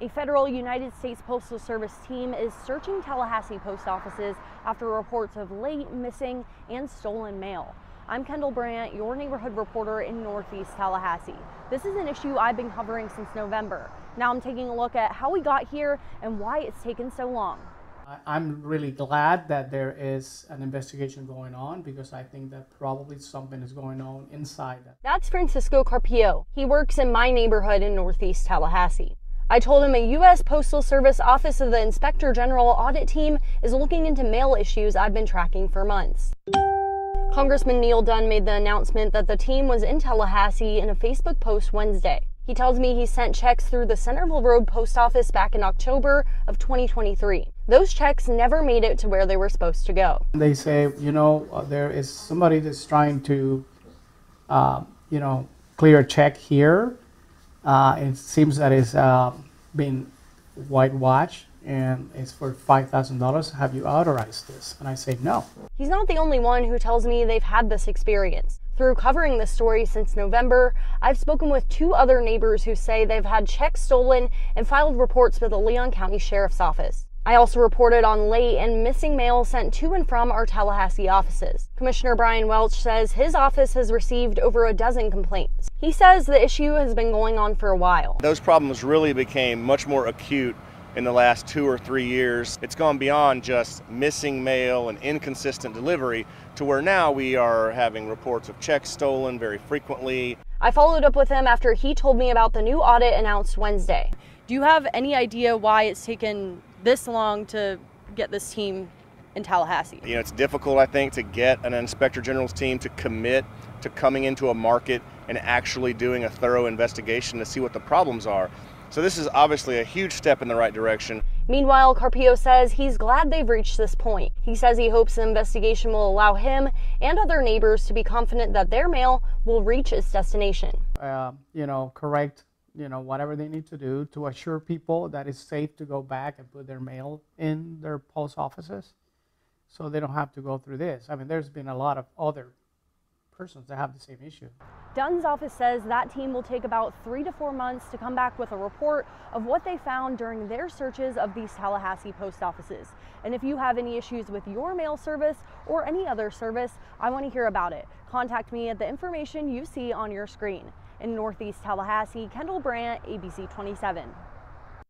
A federal United States Postal Service team is searching Tallahassee post offices after reports of late, missing, and stolen mail. I'm Kendall Brandt, your neighborhood reporter in Northeast Tallahassee. This is an issue I've been covering since November. Now I'm taking a look at how we got here and why it's taken so long. I'm really glad that there is an investigation going on because I think that probably something is going on inside that. That's Francisco Carpio. He works in my neighborhood in Northeast Tallahassee. I told him a U.S. Postal Service Office of the Inspector General audit team is looking into mail issues I've been tracking for months. Congressman Neal Dunn made the announcement that the team was in Tallahassee in a Facebook post Wednesday. He tells me he sent checks through the Centerville Road Post Office back in October of 2023. Those checks never made it to where they were supposed to go. They say, you know, uh, there is somebody that's trying to, uh, you know, clear a check here. Uh, it seems that it's uh, been whitewashed and it's for $5,000. Have you authorized this? And I say, no. He's not the only one who tells me they've had this experience. Through covering this story since November, I've spoken with two other neighbors who say they've had checks stolen and filed reports with the Leon County Sheriff's Office. I also reported on late and missing mail sent to and from our Tallahassee offices. Commissioner Brian Welch says his office has received over a dozen complaints. He says the issue has been going on for a while. Those problems really became much more acute in the last two or three years. It's gone beyond just missing mail and inconsistent delivery to where now we are having reports of checks stolen very frequently. I followed up with him after he told me about the new audit announced Wednesday. Do you have any idea why it's taken this long to get this team in Tallahassee? You know, it's difficult, I think, to get an inspector general's team to commit to coming into a market and actually doing a thorough investigation to see what the problems are. So this is obviously a huge step in the right direction. Meanwhile, Carpio says he's glad they've reached this point. He says he hopes the investigation will allow him and other neighbors to be confident that their mail will reach its destination. Uh, you know, correct, you know, whatever they need to do to assure people that it's safe to go back and put their mail in their post offices so they don't have to go through this. I mean, there's been a lot of other persons that have the same issue. Dunn's office says that team will take about three to four months to come back with a report of what they found during their searches of these Tallahassee post offices. And if you have any issues with your mail service or any other service, I want to hear about it. Contact me at the information you see on your screen. In Northeast Tallahassee, Kendall Brandt, ABC 27.